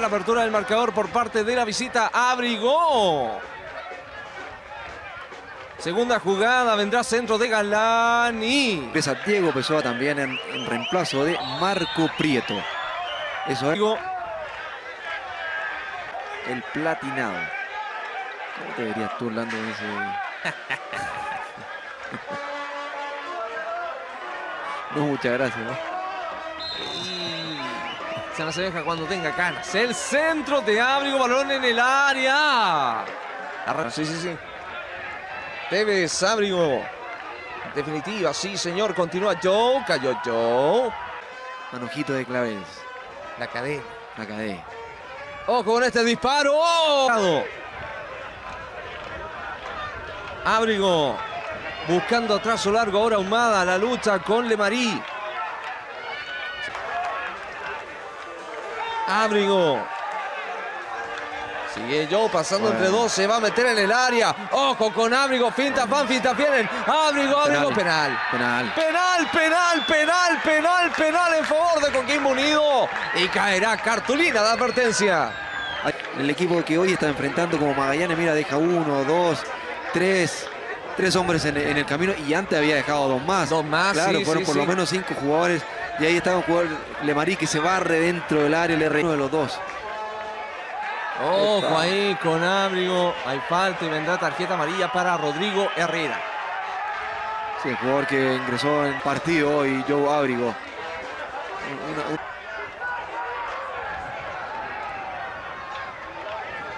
La apertura del marcador por parte de la visita Abrigo. Segunda jugada, vendrá centro de Galani. Empieza Diego Pessoa también en, en reemplazo de Marco Prieto. Eso es el platinado. ¿Cómo te verías tú hablando de ese? no, muchas gracias. ¿no? Se las deja cuando tenga canas. El centro de Abrigo, balón en el área. Sí, sí, sí. Tevez, Abrigo. Definitiva, sí, señor. Continúa Joe. Cayó Joe. Manojito de Claves. La cadena. La cadena. Ojo con este disparo. ¡Oh! Abrigo. Buscando trazo largo ahora Humada. La lucha con Lemarí. Abrigo. Sigue Joe pasando Bueno. entre dos. Se va a meter en el área. Ojo con Abrigo. Finta, fan, finta, vienen. Abrigo, Abrigo. Penal. Penal. Penal, penal, penal, penal, penal en favor de Coquimbo Unido. Y caerá cartulina de advertencia. El equipo que hoy está enfrentando como Magallanes, mira, deja uno, dos, tres, tres hombres en, en el camino y antes había dejado dos más. Dos más, Claro, sí, fueron sí, por sí. lo menos cinco jugadores y ahí estaba un jugador Lemarí que se barre dentro del área, le re uno de los dos. Ojo ahí con Abrigo. Hay falta y vendrá tarjeta amarilla para Rodrigo Herrera. Sí, el jugador que ingresó en partido hoy, Joe. Una- un-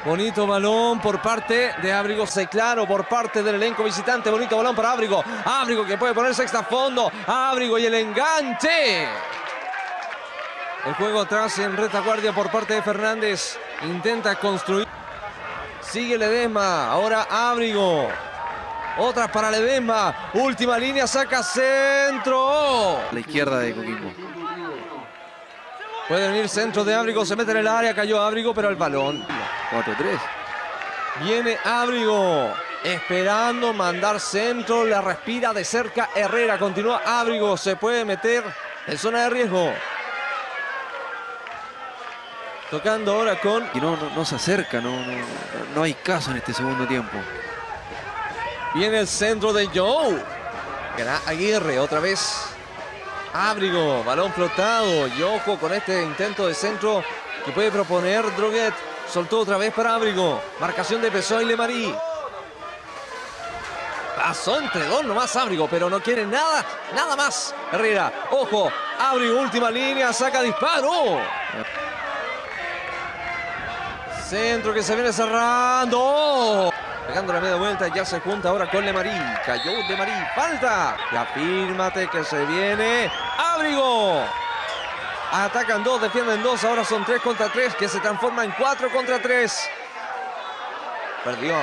Bonito balón por parte de Abrigo. Se claro por parte del elenco visitante. Bonito balón para Abrigo. Abrigo que puede poner sexta fondo. Abrigo y el enganche. El juego atrás en retaguardia por parte de Fernández. Intenta construir. Sigue Ledesma. Ahora Abrigo. Otra para Ledesma. Última línea. Saca centro. la izquierda de Coquimbo. Puede venir centro de Abrigo. Se mete en el área. Cayó Abrigo, pero el balón. 4-3. Viene Abrigo. Esperando mandar centro. La respira de cerca Herrera. Continúa Abrigo. Se puede meter en zona de riesgo. Tocando ahora con Y no, no, no se acerca, no, no, no hay caso en este segundo tiempo. Viene el centro de Joe. Aguirre otra vez. Abrigo, balón flotado. Y ojo con este intento de centro que puede proponer Droguet. Soltó otra vez para Abrigo. Marcación de Pessoa y Lemarí. Pasó entre dos nomás Abrigo, pero no quiere nada, nada más. Herrera, ojo. Abrigo, última línea, saca disparo. Centro que se viene cerrando. Pegando la media vuelta, ya se junta ahora con Lemarí. Cayó Lemarí, falta. Y afírmate que se viene. Abrigo. Atacan dos, defienden dos. Ahora son tres contra tres que se transforma en cuatro contra tres. Perdió.